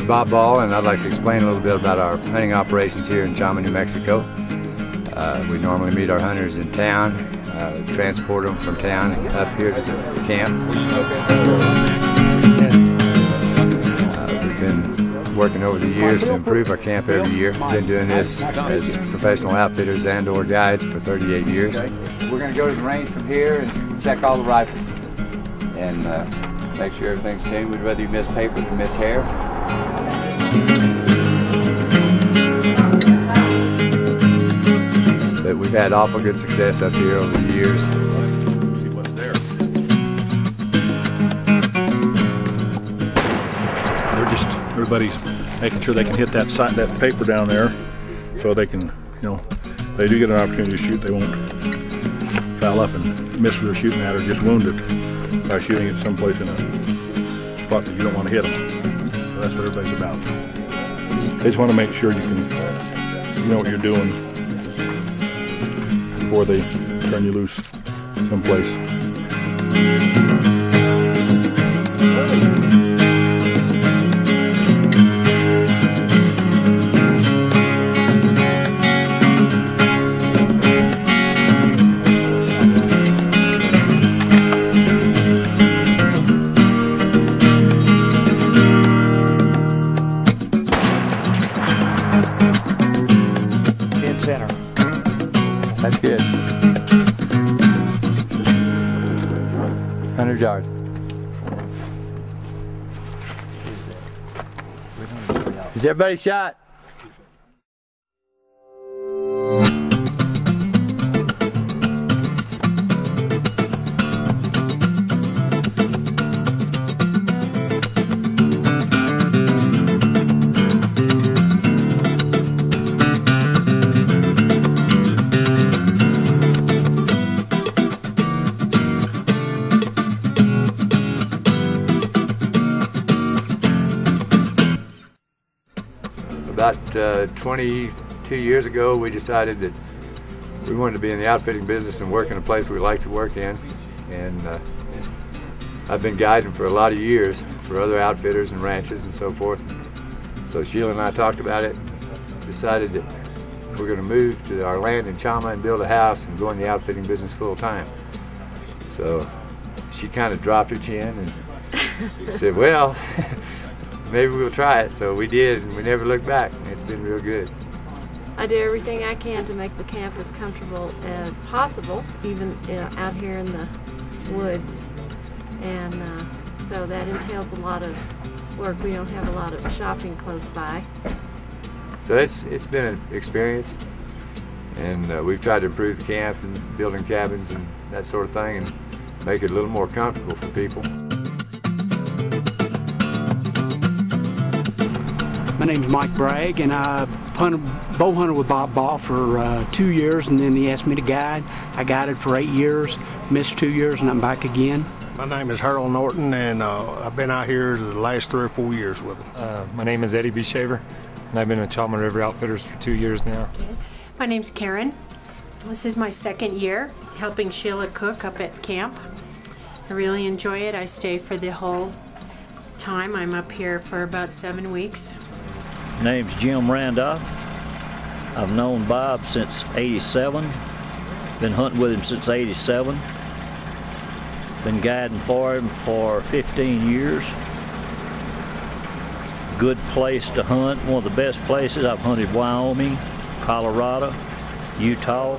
Bob Ball, and I'd like to explain a little bit about our hunting operations here in Chama, New Mexico. Uh, we normally meet our hunters in town, uh, transport them from town up here to the camp. Uh, we've been working over the years to improve our camp every year. Been doing this as professional outfitters and or guides for 38 years. We're going to go to the range from here and check all the rifles and uh, make sure everything's tuned. We'd rather you miss paper than miss hair. But we've had awful good success up here over the years. They're just everybody's making sure they can hit that side, that paper down there, so they can, you know, they do get an opportunity to shoot. They won't foul up and miss what they're shooting at, or just wounded by shooting it someplace in a spot that you don't want to hit them. So that's what everybody's about. They just want to make sure you can, you know what you're doing before they turn you loose someplace. Center. That's good. 100 yards. Is everybody shot? About uh, 22 years ago, we decided that we wanted to be in the outfitting business and work in a place we like to work in. And uh, I've been guiding for a lot of years for other outfitters and ranches and so forth. So Sheila and I talked about it, decided that we're going to move to our land in Chama and build a house and go in the outfitting business full time. So she kind of dropped her chin and said, well, maybe we'll try it. So we did, and we never looked back. It's been real good. I do everything I can to make the camp as comfortable as possible, even out here in the woods. And uh, so that entails a lot of work. We don't have a lot of shopping close by. So it's it's been an experience, and uh, we've tried to improve the camp and building cabins and that sort of thing, and make it a little more comfortable for people. My name's Mike Bragg, and I hunted, bow hunted with Bob Ball for uh, two years, and then he asked me to guide. I guided for eight years, missed two years, and I'm back again. My name is Harold Norton, and uh, I've been out here the last three or four years with him. Uh, my name is Eddie B. Shaver, and I've been with Chama River Outfitters for two years now. My name's Karen. This is my second year helping Sheila cook up at camp. I really enjoy it. I stay for the whole time. I'm up here for about seven weeks. Name's Jim Randolph. I've known Bob since 87. Been hunting with him since 87. Been guiding for him for 15 years. Good place to hunt. One of the best places. I've hunted Wyoming, Colorado, Utah.